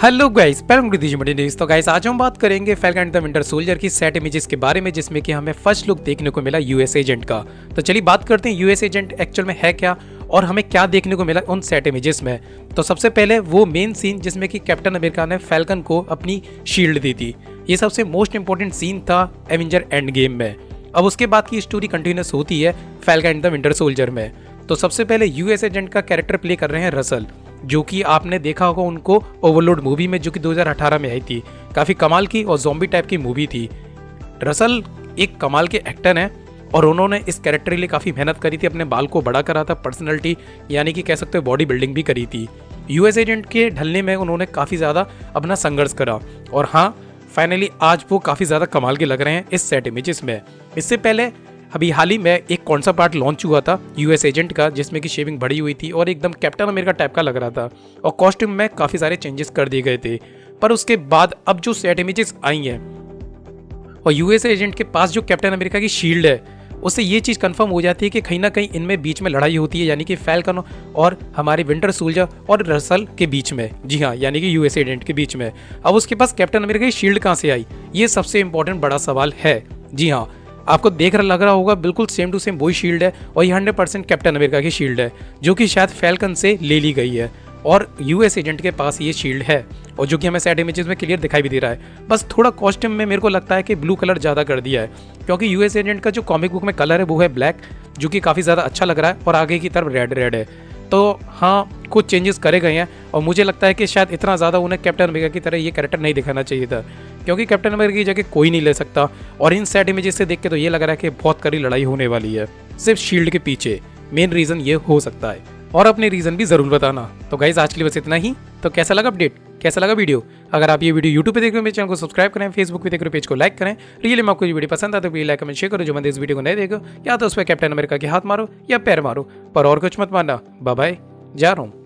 Hello guys welcome to the news तो guys आज हम बात करेंगे फैल्कन द विंटर सोल्जर की सेट इमेजेस के बारे में, जिसमें कि हमें फ़र्स्ट लुक देखने को मिला यूएस एजेंट का। तो चलिए बात करते हैं यूएस एजेंट एक्चुअल में है क्या, और हमें क्या देखने को मिला उन सेट इमेजेस में। तो सबसे पहले वो मेन सीन जिसमें कि कैप्टन अमेरिका ने फैल्कन को अपनी शील्ड दी थी। ये सबसे मोस्ट इंपॉर्टेंट सीन था एवेंजर एंड गेम में। अब उसके बाद की स्टोरी कंटिन्यूस होती है फैल्कन द विंटर सोल्जर में। तो सबसे पहले यूएस एजेंट का कैरेक्टर प्ले कर रहे हैं रसल जो कि आपने देखा होगा, उनको ओवरलोड मूवी में, जो कि 2018 में आई थी। काफ़ी कमाल की और जॉम्बी टाइप की मूवी थी। रसल एक कमाल के एक्टर हैं और उन्होंने इस कैरेक्टर के लिए काफ़ी मेहनत करी थी, अपने बाल को बड़ा करा था पर्सनैलिटी यानी कि कह सकते हो बॉडी बिल्डिंग भी करी थी। यूएस एजेंट के ढलने में उन्होंने काफ़ी ज़्यादा अपना संघर्ष करा। और हाँ फाइनली आज वो काफ़ी ज़्यादा कमाल के लग रहे हैं इस सेट इमेजेस में। इससे पहले अभी हाल ही में एक कौन सा पार्ट लॉन्च हुआ था यूएस एजेंट का, जिसमें कि शेविंग बढ़ी हुई थी और एकदम कैप्टन अमेरिका टाइप का लग रहा था और कॉस्ट्यूम में काफ़ी सारे चेंजेस कर दिए गए थे। पर उसके बाद अब जो सेट इमेजेस आई हैं और यूएस एजेंट के पास जो कैप्टन अमेरिका की शील्ड है, उससे ये चीज़ कंफर्म हो जाती है कि कहीं ना कहीं इनमें बीच में लड़ाई होती है, यानी कि फैल्कन और हमारे विंटर सोल्जर और रसल के बीच में। जी हाँ यानी कि यूएस एजेंट के बीच में। अब उसके पास कैप्टन अमेरिका की शील्ड कहाँ से आई? ये सबसे इंपॉर्टेंट बड़ा सवाल है। जी हाँ आपको देख रहा लग रहा होगा, बिल्कुल सेम टू सेम वही शील्ड है और ये हंड्रेड परसेंट कैप्टन अमेरिका की शील्ड है, जो कि शायद फैल्कन से ले ली गई है। और यूएस एजेंट के पास ये शील्ड है और जो कि हमें सेट इमेजेस में क्लियर दिखाई भी दे रहा है। बस थोड़ा कॉस्ट्यूम में मेरे को लगता है कि ब्लू कलर ज़्यादा कर दिया है, क्योंकि यूएस एजेंट का जो कॉमिक बुक में कलर है वो है ब्लैक जो कि काफ़ी ज़्यादा अच्छा लग रहा है और आगे की तरफ़ रेड रेड है। तो हाँ कुछ चेंजेस करे गए हैं और मुझे लगता है कि शायद इतना ज़्यादा उन्हें कैप्टन अमेरिका की तरह ये कैरेक्टर नहीं दिखाना चाहिए था। क्योंकि कैप्टन अमेरिका की जगह कोई नहीं ले सकता। और इन सेट इमेजेस से देख के तो ये लग रहा है कि बहुत कड़ी लड़ाई होने वाली है। सिर्फ़ शील्ड के पीछे। मेन रीज़न ये हो सकता है। और अपने रीज़न भी ज़रूर बताना। तो गाइज़ आज के लिए बस इतना ही। तो कैसा लगा अपडेट कैसा लगा वीडियो अगर आप ये वीडियो यूट्यूब पे देख रहे हो, मेरे चैनल को सब्सक्राइब करें। फेसबुक पे देख रहे हो पेज को लाइक करें। रियली में आपको ये वीडियो पसंद आता तो लाइक कमेंट शेयर करो। जो मैं इस वीडियो को नहीं देखो या तो उस पर कैप्टन अमेरिका के हाथ मारो, या पैर मारो। पर और कुछ मत मारना बाय जा रहा हूँ।